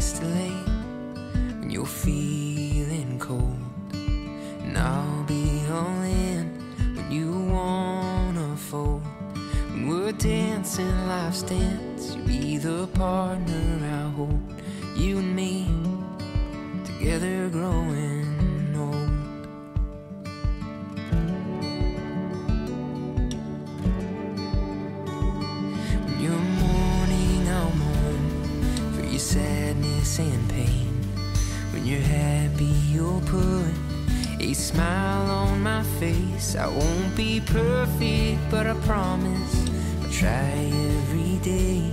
place to when you're feeling cold. And I'll be all in when you wanna fold. When we're dancing life's dance, you'll be the partner I hold. You and me together growing put a smile on my face. I won't be perfect, but I promise I'll try every day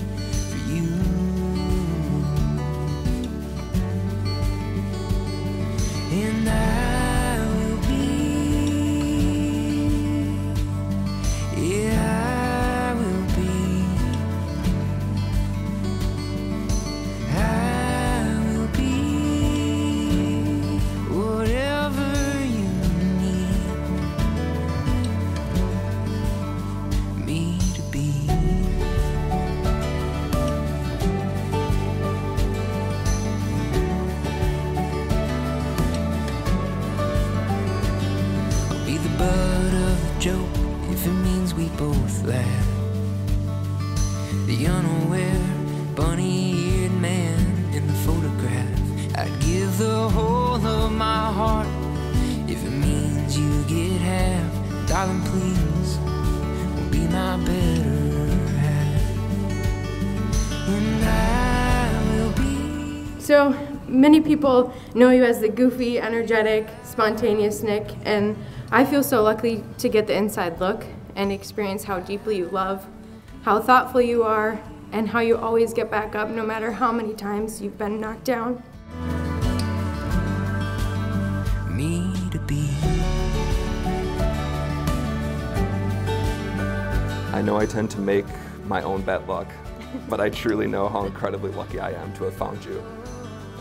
laugh. The unaware, bunny eared man in the photograph. I'd give the whole of my heart if it means you get half. Darling, please, will be my better half. And I will be. So many people know you as the goofy, energetic, spontaneous Nick, and I feel so lucky to get the inside look and experience how deeply you love, how thoughtful you are, and how you always get back up no matter how many times you've been knocked down. me to be. I know I tend to make my own bad luck, but I truly know how incredibly lucky I am to have found you.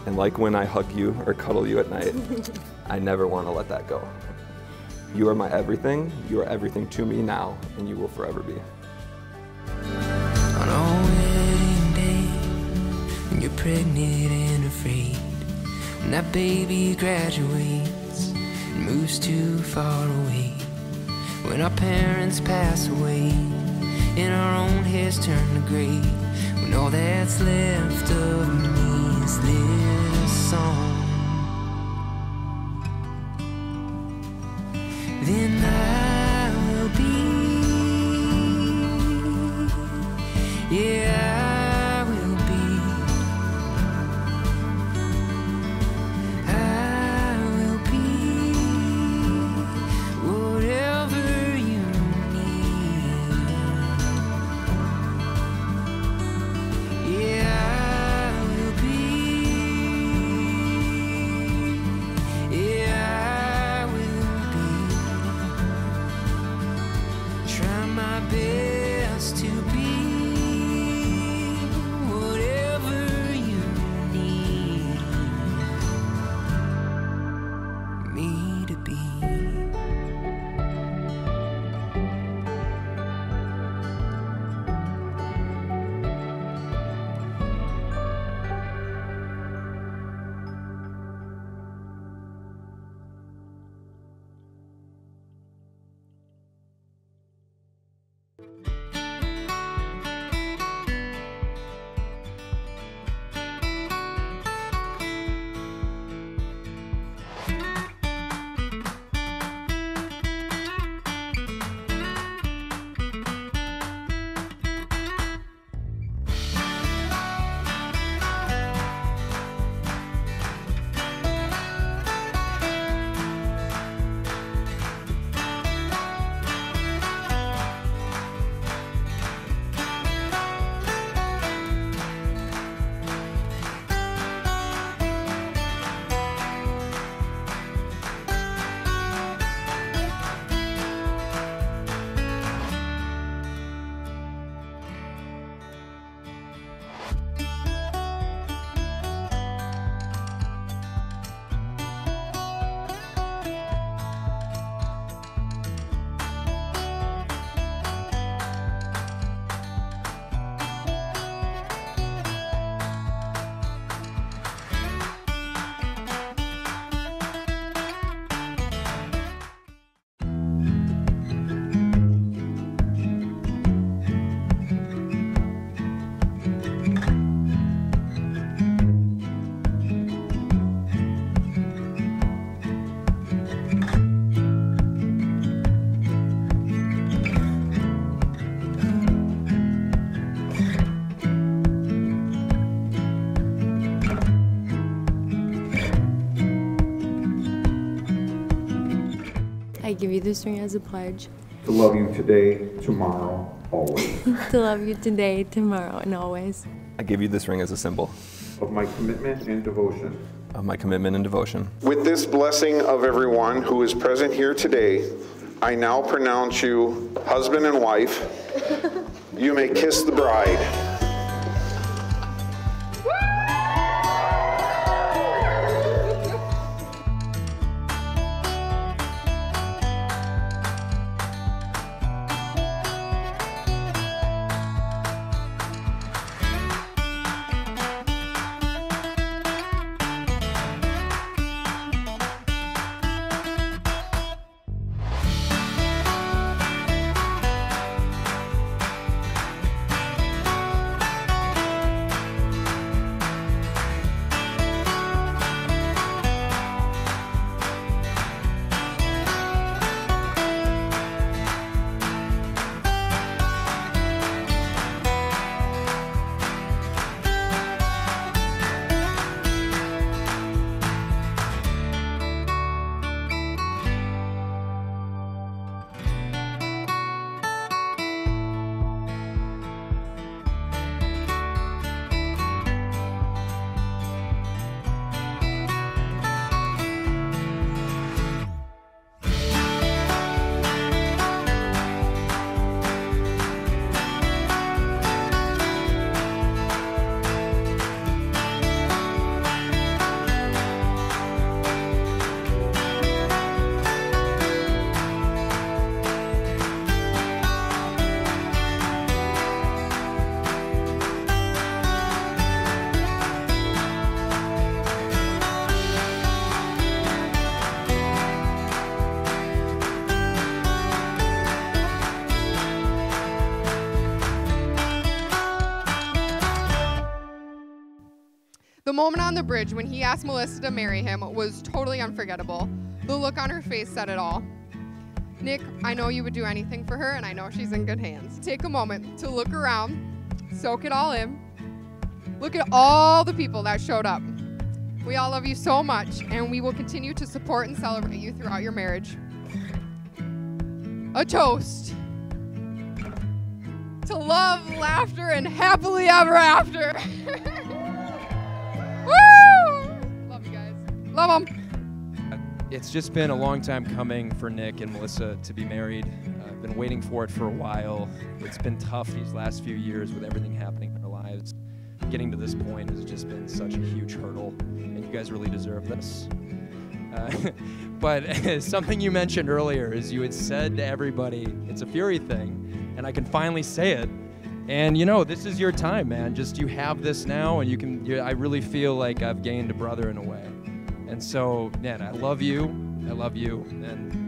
And like when I hug you or cuddle you at night, I never want to let that go. You are my everything, you are everything to me now, and you will forever be. On wedding day, when you're pregnant and afraid, when that baby graduates and moves too far away, when our parents pass away and our own hairs turn to gray, when all that's left of me is this song. This ring as a pledge to love you today, tomorrow, always. to love you today, tomorrow, and always. I give you this ring as a symbol of my commitment and devotion. Of my commitment and devotion. With this blessing of everyone who is present here today, I now pronounce you husband and wife. You may kiss the bride. The moment on the bridge when he asked Melissa to marry him was totally unforgettable. The look on her face said it all. Nick, I know you would do anything for her, and I know she's in good hands. Take a moment to look around, soak it all in. Look at all the people that showed up. We all love you so much, and we will continue to support and celebrate you throughout your marriage. A toast to love, laughter, and happily ever after. Love them. It's just been a long time coming for Nick and Melissa to be married. Uh, I've been waiting for it for a while. It's been tough these last few years with everything happening in our lives. Getting to this point has just been such a huge hurdle, and you guys really deserve this. Uh, but something you mentioned earlier is you had said to everybody, it's a Fury thing, and I can finally say it. And you know, this is your time, man. Just you have this now, and you can. You, I really feel like I've gained a brother in a way. And so, man, I love you. I love you. And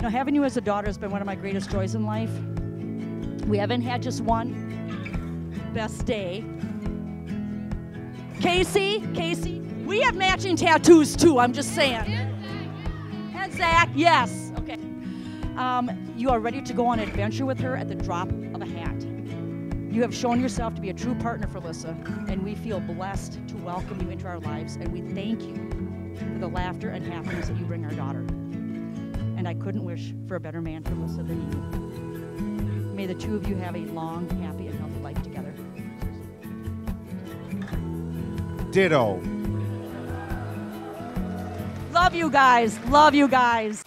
now, having you as a daughter has been one of my greatest joys in life. We haven't had just one best day. Casey, Casey, we have matching tattoos too. I'm just saying. And Zach, yes. Okay. Um, you are ready to go on an adventure with her at the drop of a hat. You have shown yourself to be a true partner for Lissa, and we feel blessed to welcome you into our lives, and we thank you for the laughter and happiness that you bring our daughter. And I couldn't wish for a better man for Lissa than you. May the two of you have a long, happy, and healthy life together. Ditto. Love you guys. Love you guys.